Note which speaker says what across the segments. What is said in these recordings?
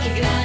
Speaker 1: que gracias.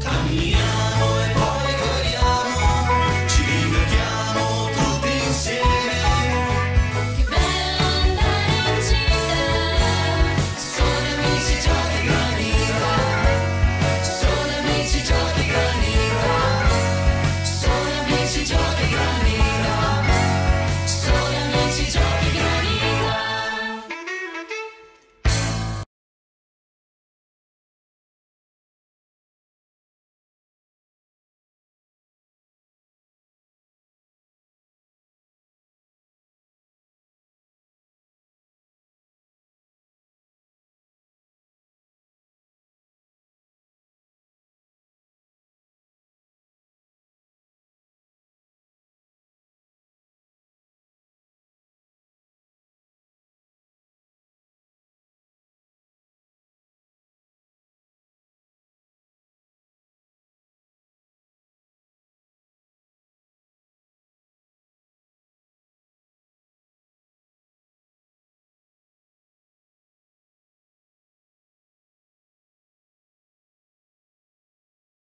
Speaker 1: Caminhar.